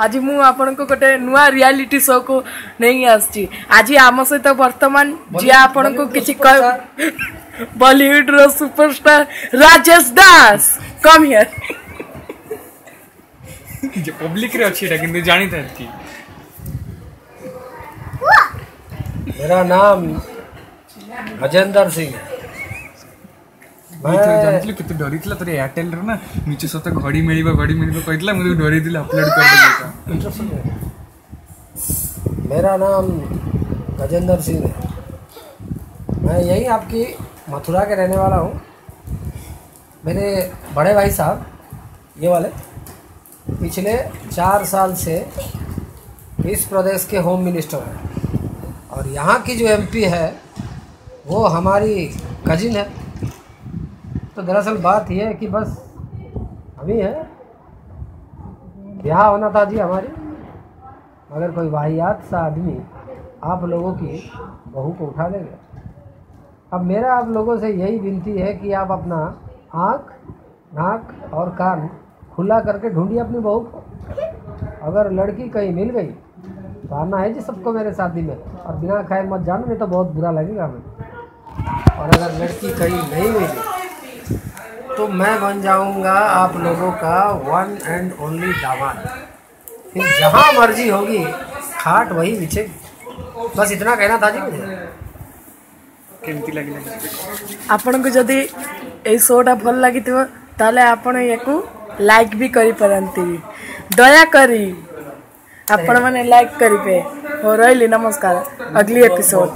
आज मुझे गोटे नुआ रियाली शो को नहीं आज आम सहित बर्तमान जी आप Bollywood superstar Rajesh Das. Come here J public रे अछि एटा किंतु जानि थार कि मेरा नाम राजेंद्र सिंह ମୁଁ ଥରେ ଜାଣିଥିଲି କେତେ ଡରିଥିଲା ତୋର ଏୟାରଟେଲର ନା ନିଜ ସହିତ ଘଡ଼ି ମିଳିବ ଘଡ଼ି ମିଳିବ କହିଥିଲା ମୁଁ ତାକୁ ଡରେଇଥିଲି ଅପଲୋଡ୍ କରିଦେଲି इंटरेस्टिंग है मेरा नाम गजेंद्र सिंह है मैं यही आपकी मथुरा के रहने वाला हूँ मेरे बड़े भाई साहब ये वाले पिछले चार साल से इस प्रदेश के होम मिनिस्टर हैं और यहाँ की जो एमपी है वो हमारी कजिन है तो दरअसल बात यह है कि बस अभी है। ब्याह होना था जी हमारी। मगर कोई वाहियात सा आदमी आप लोगों की बहू को उठा गया अब मेरा आप लोगों से यही विनती है कि आप अपना आँख, नाक और कान खुला करके ढूंढिए अपनी बहू को। अगर लड़की कहीं मिल गई तो आना है जी सबको मेरे शादी में। और बिना खाए मत जाना, नहीं तो बहुत बुरा लगेगा हमें। और अगर लड़की कहीं नहीं मिली तो मैं बन जाऊंगा आप लोगों का वन एंड ओनली दामाद फिर जहाँ मर्जी होगी खाट वही बिछेगी बस इतना कहना था जी मुझे କେମିତି ଲାଗିଲା ଆପଣଙ୍କୁ ଯଦି ଏଇ ଶୋଟା ଭଲ ଲାଗିଥିବ ତାହେଲେ ଆପଣ ୟାକୁ ଲାଇକ୍ ବି କରିପାରନ୍ତି ଦୟାକରି ଆପଣମାନେ ଲାଇକ୍ କରିବେ ହଉ ରହିଲି ନମସ୍କାର ଅଗଲି ଏପିସୋଡ଼